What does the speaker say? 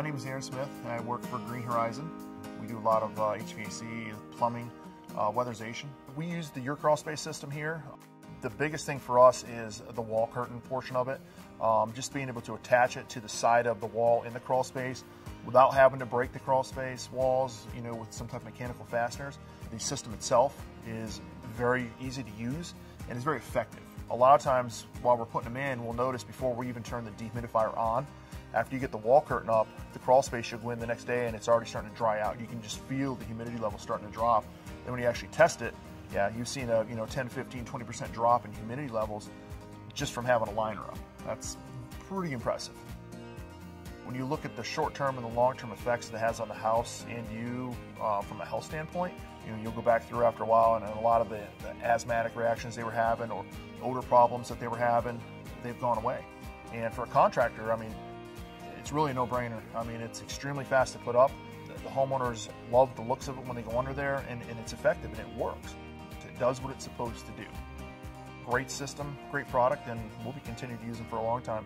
my name is Aaron Smith, and I work for Green Horizon. We do a lot of uh, HVAC, plumbing, uh, weatherization. We use the Your Crawl Space system here. The biggest thing for us is the wall curtain portion of it. Um, just being able to attach it to the side of the wall in the crawl space without having to break the crawl space walls, you know, with some type of mechanical fasteners. The system itself is very easy to use and is very effective. A lot of times while we're putting them in, we'll notice before we even turn the dehumidifier on, after you get the wall curtain up, the crawl space you'll go in the next day and it's already starting to dry out. You can just feel the humidity level starting to drop. Then when you actually test it, yeah, you've seen a you know 10, 15, 20% drop in humidity levels just from having a liner up. That's pretty impressive. When you look at the short-term and the long-term effects that it has on the house and you uh, from a health standpoint, you know, you'll go back through after a while and a lot of the, the asthmatic reactions they were having or odor problems that they were having, they've gone away. And for a contractor, I mean, it's really a no-brainer. I mean, it's extremely fast to put up. The, the homeowners love the looks of it when they go under there, and, and it's effective and it works. It does what it's supposed to do. Great system, great product, and we'll be continuing to use them for a long time.